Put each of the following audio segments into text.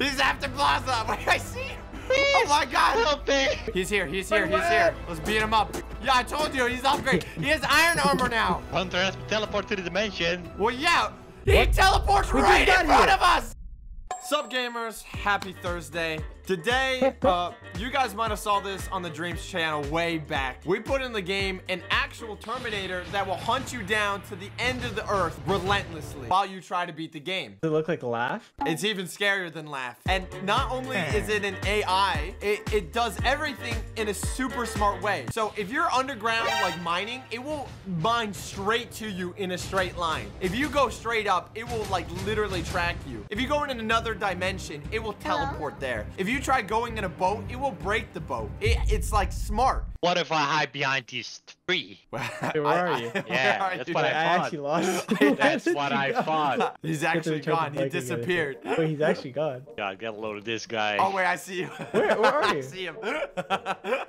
He's after Blaza. Wait, I see him. Oh my god. Help me. He's here. He's here. Wait, He's what? here. Let's beat him up. Yeah, I told you. He's upgrade. He has iron armor now. Hunter has to teleport to the dimension. Well, yeah. He teleports We right just in front here. of us. Sup, gamers? Happy Thursday. Today, uh, you guys might have saw this on the Dreams channel way back. We put in the game an actual Terminator that will hunt you down to the end of the earth relentlessly while you try to beat the game. Does it look like laugh? It's even scarier than Laugh. And not only is it an AI, it, it does everything in a super smart way. So if you're underground, like mining, it will mine straight to you in a straight line. If you go straight up, it will like literally track you. If you go in another dimension, it will teleport there. If you try going in a boat, it will break the boat. It, it's like smart. What if I hide behind these three? Where are you? Yeah, are that's you? what I I thought. actually lost. That's what I you thought. He's actually gone. He disappeared. Wait, he's actually gone. God, get a load of this guy. Oh wait, I see you. Where- where are I see him.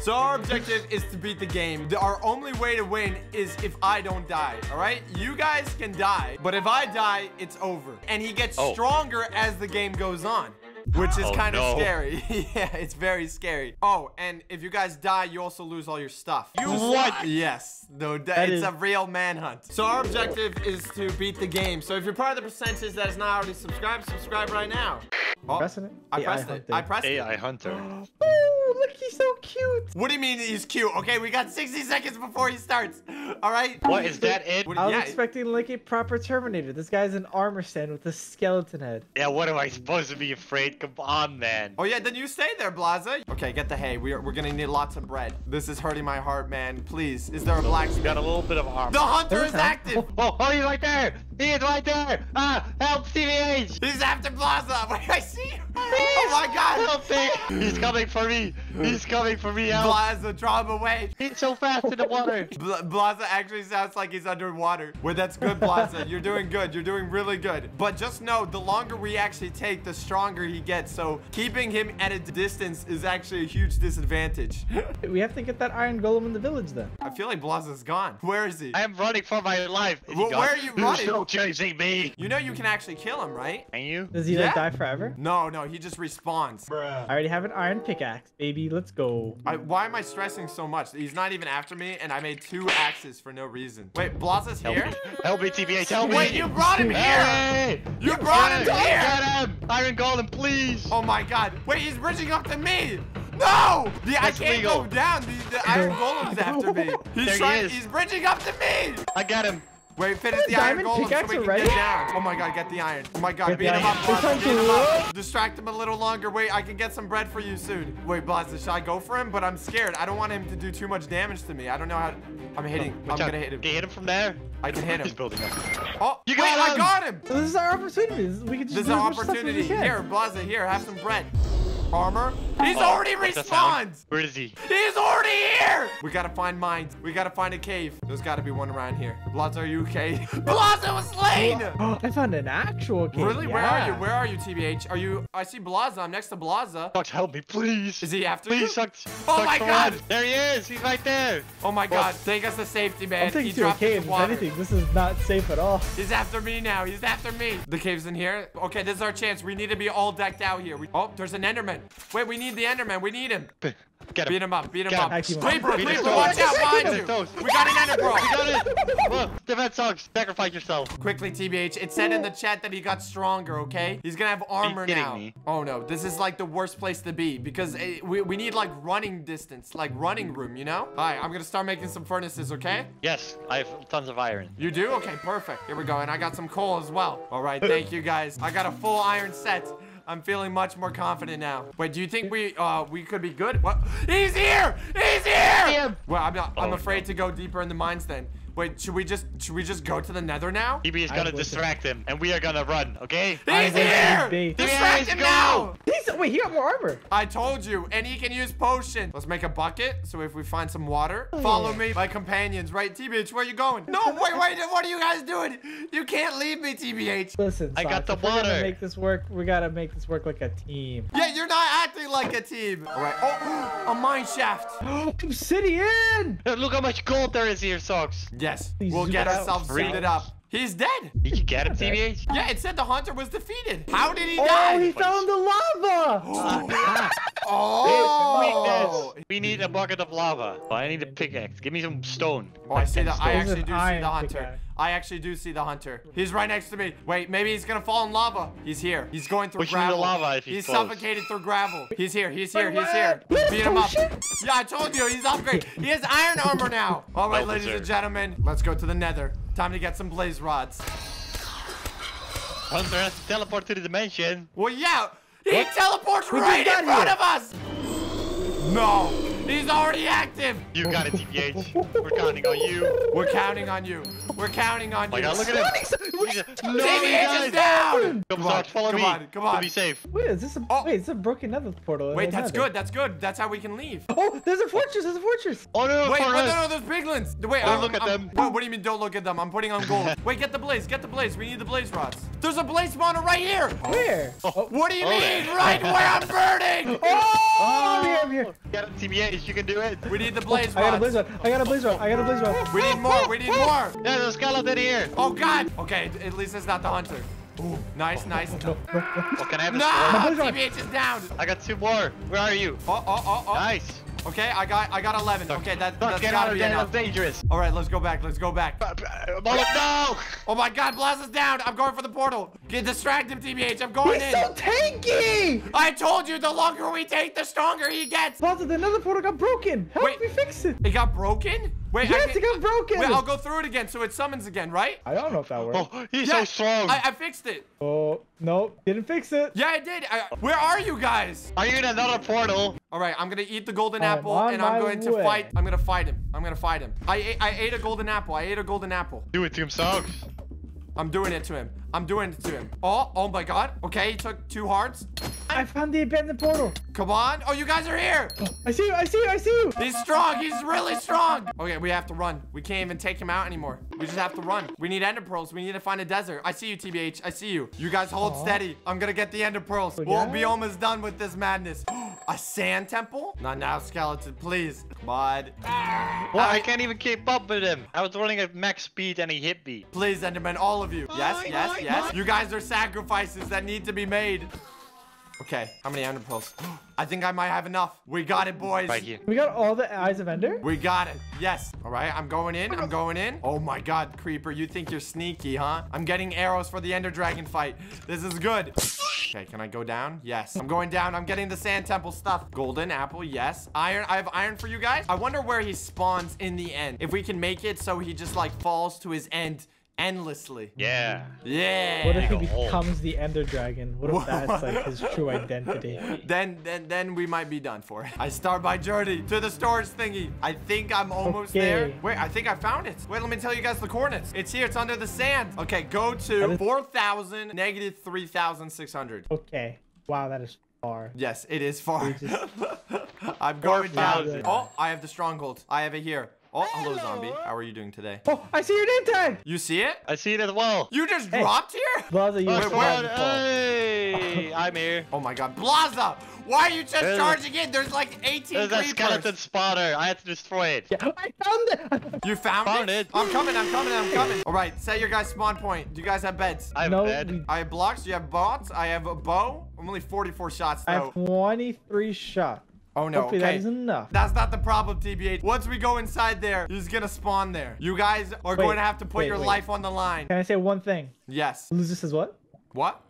so our objective is to beat the game. Our only way to win is if I don't die. All right, you guys can die, but if I die, it's over. And he gets Oh. stronger as the game goes on. Which is Oh, kind of no. scary. yeah, it's very scary. Oh, and if you guys die, you also lose all your stuff. You What? Yes. No, that, That it's is- a real manhunt. So our objective is to beat the game. So if you're part of the percentage that is not already subscribed, subscribe right now. Oh, Pressing it? I AI pressed it. I pressed it. AI Hunter. Oh, look, he's so cute. What do you mean he's cute? Okay, we got 60 seconds before he starts. All right. What is that it? What- I was yeah. expecting like a proper Terminator. This guy's an armor stand with a skeleton head. Yeah, what am I supposed to be afraid? Come on, man. Oh yeah, then you stay there, Blaza. Okay, get the hay. We are, we're gonna need lots of bread. This is hurting my heart, man. Please, is there a We blacksmith? got a little bit of armor. The hunter is active. Oh, oh, he's right there! He is right there! Ah, help TBH! He's after Blaza. Wait, I see him. Oh my God. Help me! He's coming for me! He's coming for me, help! Blaza, draw him away. He's so fast in the water! Bla- Blaza actually sounds like he's underwater. Well, that's good, Blaza. You're doing good. You're doing really good. But just know, the longer we actually take, the stronger he gets. So keeping him at a distance is actually a huge disadvantage. We have to get that iron golem in the village then. I feel like Blaza's gone. Where is he? I am running for my life! Well, where are you He's running? still chasing me! You know you can actually kill him, right? Can you? Does he Yeah. like die forever? No, no, he just respawns. I already have an iron pickaxe, baby. Let's go. I, why am I stressing so much? He's not even after me, and I made two axes for no reason. Wait, Blaza's Help here? me! Help me, TBH! Help me! Wait, you brought him here! Hey! You brought him Get here! Get him! Iron Golem, please! Oh my god. Wait, he's bridging up to me! No! The, I can't legal. go down. The, the Iron Golem's after me. He's There he trying. is. He's bridging up to me! I got him! Wait, finish the Is Iron diamond Golem so we can already? get down. Oh my god, get the iron. Oh my god, Get beat him up, iron. Beat him up. Distract him a little longer. Wait, I can get some bread for you soon. Wait, Blaza, should I go for him? But I'm scared. I don't want him to do too much damage to me. I don't know how. I'm hitting. I'm Watch out. gonna hit him. Can you hit him from there? I can hit him. He's him. building up. Oh, You wait, got I got him. This is our opportunity. We can just This is do an as much stuff as opportunity. Here, Blaza, here, have some bread. Armor. He's Oh, already what's respawned. Where is he? He's already here! We gotta find mines. We gotta find a cave. There's gotta be one around here. Blaza, are you okay? Blaza was slain! Oh, I found an actual cave. Really? Where are you? Where are you, TBH? Are you... I see Blaza. I'm next to Blaza. Socks, help me, please! Is he after you? Please, Socks! Oh Socks, my God. on. There he is! He's right there! Oh my god. Take us to safety, man. I'm taking he you to a dropped cave. in If water. anything, this is not safe at all. He's after me now. He's after me. The cave's in here. Okay, this is our chance. We need to be all decked out here. We... Oh, there's an Enderman. Wait, we need the Enderman. We need him. Get him! Beat him up. Beat him Get him. up. Hack him. Creeper, Beat creeper, toes. watch out behind you. We got an Ender bro. We got it! Whoa, defense sucks! Sacrifice yourself! Quickly, TBH. It said in the chat that he got stronger, okay? He's gonna have armor kidding now. me? Oh no, this is like the worst place to be because eh, we, we need like running distance, like running room, you know? All right, I'm gonna start making some furnaces, okay? Yes, I have tons of iron. You do? Okay, perfect. Here we go. And I got some coal as well. All right, thank you guys. I got a full iron set. I'm feeling much more confident now. Wait, do you think we uh we could be good? What? He's here! He's here! Him. Well, I'm not, I'm Oh, afraid no. to go deeper in the mines then. Wait, should we just should we just go to the Nether now? TB is gonna distract him, and we are gonna run, okay? He's going here! be- Distract Yes, him go! now! He's, wait, he got more armor. I told you, and he can use potion. Let's make a bucket, so if we find some water, oh, follow me, my companions, right? TBH, where are you going? No, wait, wait, what are you guys doing? You can't leave me, TBH. Listen, I got the if we're gonna make this work. We gotta make this work like a team. Yeah, you're not acting like a team. All right. Oh, a mine shaft. Obsidian! Look how much gold there is here, Socks. Yes, Please we'll get it out. ourselves Three. suited up. He's dead. Did you get him, TBH? Yeah, it said the hunter was defeated. How did he Oh, die? Oh, he found the lava. Oh! Weakness. We need a bucket of lava. Oh, I need a pickaxe. Give me some stone. Oh, I see the. I actually do see the hunter. pickaxe. I actually do see the hunter. He's right next to me. Wait, maybe he's gonna fall in lava. He's here. He's going through Push him in the gravel. lava if he's he's close. suffocated through gravel. He's here. He's here. Wait, He's here. what? Beat him up. Yeah, I told you. He's upgraded. He has iron armor now. All right, Well ladies and gentlemen, let's go to the Nether. Time to get some blaze rods. Hunter has to teleport to the dimension. Well, yeah. He teleports We right in front here. of us. No, he's already active. You got it, TBH. We're counting on you. We're counting on you. We're counting on Oh my you. god, look at him. He's No, TBH is down. Come, Come on, follow come me. on, come on. To be safe. Wait, is this a Oh. wait? It's a broken nether portal. Wait, that's nether. good. That's good. That's how we can leave. Oh, there's a fortress. There's a fortress. Oh no, Wait, for oh, no, no, those piglins. Wait, Don't I'm- look at I'm- them. What, what do you mean, don't look at them? I'm putting on gold. Wait, get the blaze. Get the blaze. We need the blaze rods. There's a blaze spawner right here. Where? Oh, What do you Hold mean? it. Right where I'm burning. oh, I'm here. I'm here. Get it, TBH. You can do it. We need the blaze rod. I got a blaze rod. I got a blaze rod. I got a blaze rod. We need more. We need more. There's a skeleton here. Oh, God. Okay, at least it's not the hunter. Ooh, nice, nice. No. What can I have? a No, sword? blaze. TBH is down. I got two more. Where are you? Oh, oh, oh, oh. Nice. Okay, I got, I got 11. Okay, that, Fuck, that's get gotta of be there. enough. That's dangerous. All right, let's go back. Let's go back. Uh, uh, Mullet, no! Oh my God, Blaza's down. I'm going for the portal. Get distracted, TBH. I'm going He's in. so tanky. I told you, the longer we take, the stronger he gets. Blaza, another portal got broken. Help Wait. me fix it. It got broken? Wait, Yes, I it got broken. Wait, I'll go through it again so it summons again, right? I don't know if that works. Oh, he's Yeah, so strong. I, I fixed it. Oh, no, didn't fix it. Yeah, I did. I, where are you guys? Are you in another portal? All right, I'm gonna eat the golden I'm apple and I'm my going to fight. I'm gonna fight him. I'm gonna fight him. I ate, I ate a golden apple. I ate a golden apple. Do it to himself. I'm doing it to him. I'm doing it to him. Oh, oh my God. Okay, he took two hearts. I found the abandoned portal. Come on. Oh, you guys are here. I see you. I see you. I see you. He's strong. He's really strong. Okay, we have to run. We can't even take him out anymore. We just have to run. We need ender pearls. We need to find a desert. I see you, TBH. I see you. You guys hold Aw. steady. I'm gonna get the ender pearls. Oh, We'll be almost done with this madness. a sand temple? Not now, skeleton. Please. Come on. Well, I can't even keep up with him. I was running at max speed and he hit me. Please, Enderman, all of you. Yes, My, yes, yes. my. You guys are sacrifices that need to be made. Okay, how many ender pearls? I think I might have enough. We got it, boys. Right here. We got all the eyes of Ender. We got it. Yes. All right, I'm going in. I'm going in. Oh my god, Creeper, you think you're sneaky, huh? I'm getting arrows for the Ender Dragon fight. This is good. Okay, can I go down? Yes. I'm going down. I'm getting the Sand Temple stuff. Golden apple, yes. Iron. I have iron for you guys. I wonder where he spawns in the end. If we can make it so he just like falls to his end endlessly. Yeah. Yeah. What if he Big ol' hole. becomes the Ender Dragon? What if that's like his true identity? then then then we might be done for. I start my journey to the storage thingy. I think I'm almost there. Wait, I think I found it. Wait, let me tell you guys the coordinates. It's here. It's under the sand. Okay, go to 4,000 negative 3,600. Okay. Wow, that is far. Yes, it is far. Just- I'm going down. 4,000. Oh, I have the stronghold. I have it here. Oh, hello, zombie. How are you doing today? Oh, I see your name tag. You see it? I see it as well. You just Hey. dropped here? Blaza, you Oh, were come flying on. to fall. Hey, I'm here. Oh my god. Blaza! Why are you just There's- charging in? There's like 18 There's a skeleton spawner. I had to destroy it. Yeah, I found it. You found, Found it. I'm coming, I'm coming, I'm coming. All right, set your guys' spawn point. Do you guys have beds? I have no, a bed. I have blocks. You have bots. I have a bow. I'm only 44 shots I have 23 shots. Oh no. Hopefully okay. that is enough. That's not the problem, TBH. Once we go inside there, he's gonna spawn there. You guys are Wait, going to have to put wait, your wait. life on the line. Can I say one thing? Yes. Luzus is what? What?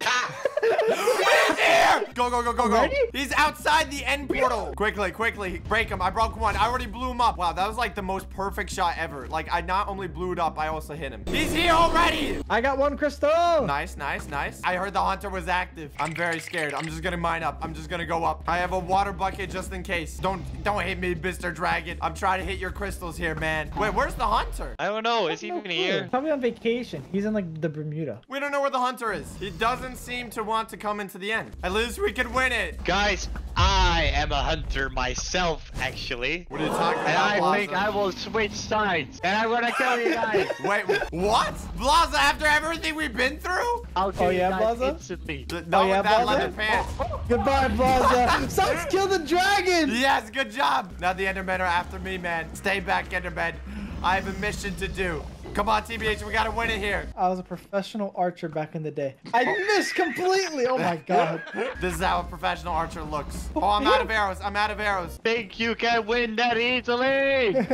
Ah! He's here! Go, go, go, go, go. Already? He's outside the end portal. Quickly, quickly. Break him. I broke one. I already blew him up. Wow, that was like the most perfect shot ever. Like, I not only blew it up, I also hit him. He's here already. I got one crystal. Nice, nice, nice. I heard the hunter was active. I'm very scared. I'm just gonna mine up. I'm just gonna go up. I have a water bucket just in case. Don't don't hit me, Mr. Dragon. I'm trying to hit your crystals here, man. Wait, where's the hunter? I don't know. Is he No even clue. here? Probably on vacation. He's in like the Bermuda. We don't know where the hunter is. He doesn't seem to want to come into the end. At least we can win it. Guys, I am a hunter myself, actually. What are you talking And about, I Blaza? think I will switch sides. And I'm gonna kill you guys. Wait, what? Blaza, after everything we've been through? I'll kill Oh, yeah, you guys Blaza? instantly. Th- oh, Not Oh, yeah, with that Blaza? leather pants. Goodbye, Blaza. Socks, kill the dragon. Yes, good job. Now the Endermen are after me, man. Stay back, Endermen. I have a mission to do. Come on, TBH, we gotta win it here. I was a professional archer back in the day. I missed completely. Oh my god. This is how a professional archer looks. Oh, I'm out of arrows. I'm out of arrows. Think you can win that easily? What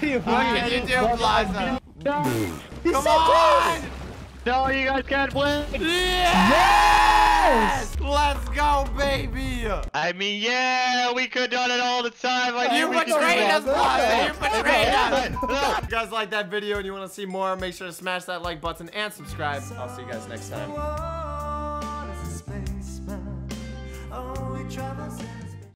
do you What mean? can you do, Well, Blaza? no, Come so on! close! no, you guys can't win. Yes! Let's go, baby! I mean, yeah, we could done it all the time. I You knew we could do betrayed us, Blaza! You betrayed us! If you guys like that video and you want to see more, make sure to smash that like button and subscribe. I'll see you guys next time.